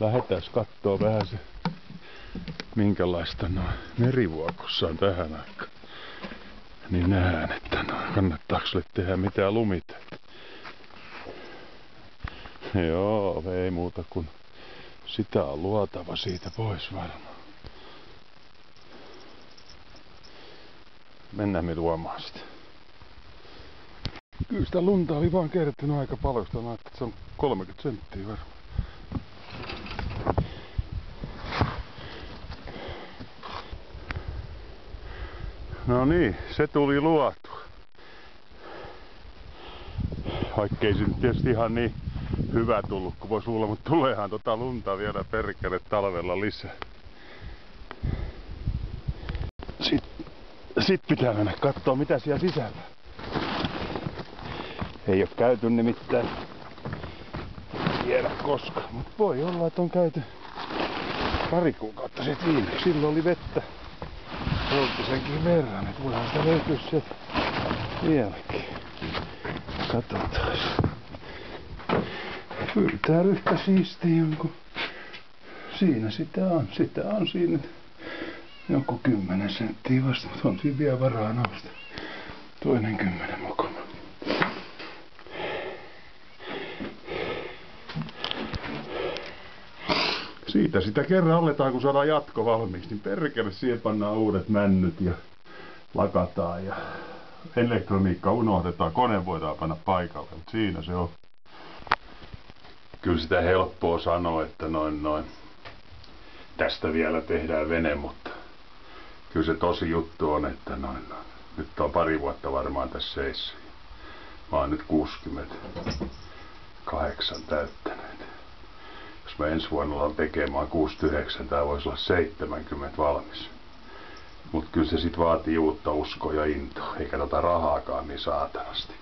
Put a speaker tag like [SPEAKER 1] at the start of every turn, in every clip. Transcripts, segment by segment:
[SPEAKER 1] lähdetään kattoo vähän se, minkälaista no merivuokossa on tähän aikaan. Niin nähdään, että no, kannattaako tehdä mitään lumita. Joo, ei muuta kuin sitä on luotava siitä pois varmaan. Mennään me luomaan sitä. Kyllä sitä lunta oli vaan kertynyt aika paljon. Sitä että se on 30 senttiä varmaan. No niin, se tuli luotu. Vaikkei se nyt tietysti ihan niin hyvä tullut kuin voisi luulla, mutta tuleehan tota lunta vielä perkele talvella lisää. Sitten sit pitää mennä katsoa mitä siellä sisällä. Ei ole käyty nimittäin tiedä koska, mutta voi olla, että on käyty pari kuukautta sitten viimeksi. Silloin oli vettä senkin verran, että voidaan sitä löytyä sieltä vieläkin. Katsotaan. Yltää yhtä siistiä jonkun. Siinä sitä on. Sitä on siinä joku kymmenen senttiä vasta, mutta on siinä vielä varaa nousta. Toinen kymmenen mukana. Siitä sitä kerran aletaan, kun saadaan jatko valmiiksi, niin perkele siihen pannaan uudet männyt ja lakataan ja elektroniikka unohdetaan, kone voidaan panna paikalle, mutta siinä se on. Kyllä sitä helppoa sanoa, että noin noin, tästä vielä tehdään vene, mutta kyllä se tosi juttu on, että noin noin. Nyt on pari vuotta varmaan tässä seissä. Mä oon nyt 68 täyttänyt. Mä ensi vuonna alan tekemään 69, tää voisi olla 70 valmis. Mut kyllä se sit vaatii uutta uskoa ja intoa, eikä tota rahaakaan niin saatanasti.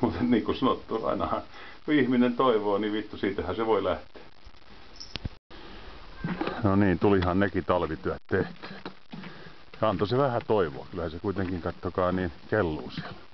[SPEAKER 1] Mutta niin kuin sanottu, ainahan kun ihminen toivoo, niin vittu siitähän se voi lähteä. No niin, tulihan nekin talvityöt tehtyä. Antoi se vähän toivoa. Kyllähän se kuitenkin kattokaa niin kelluu siellä.